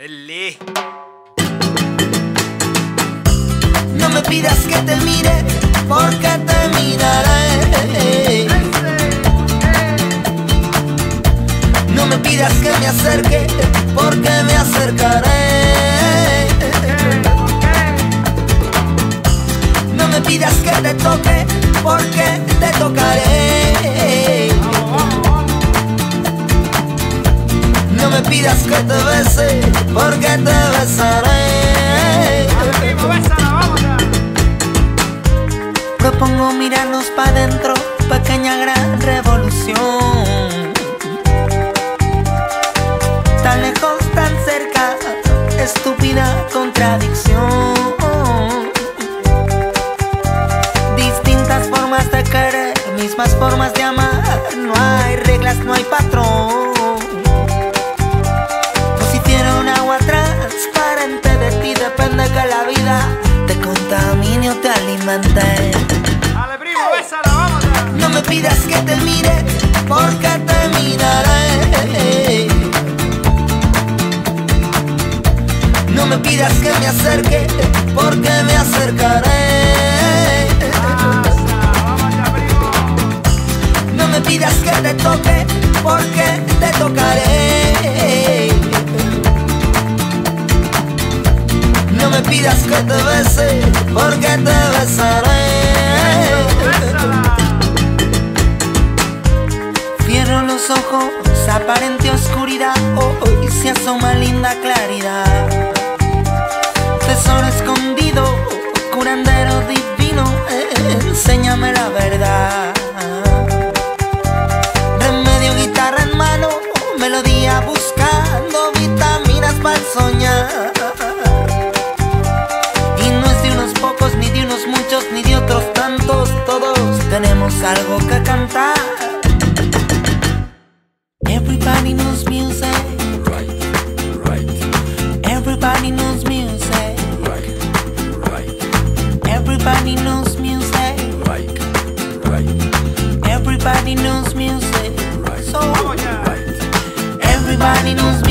No me pidas que te mire, porque te miraré. No me pidas que me acerque, porque me acercaré. No me pidas que te toque, porque te tocaré. Que te bese, porque te besaré. Propongo mirarnos pa' dentro, pequeña gran revolución. Tan lejos, tan cerca, estúpida contradicción. Distintas formas de querer, mismas formas de amar. No hay reglas, no hay patrón. Te alimente. Dale, primo, bésala, vamos. No me pidas que te mire, porque te miraré. No me pidas que me acerque, porque me acercaré. No me pidas que te toque, porque te tocaré. No me pidas que te bese, besaré. Cierro los ojos, aparente oscuridad, hoy se asoma linda claridad. Tesoro escondido, curandero divino, enséñame la verdad. Remedio, guitarra en mano, melodía busca algo que cantar. Everybody knows music. Right, right. Everybody knows music. Right, right. Everybody knows music. Right, right. Everybody knows music. Right. So, right. Everybody knows music.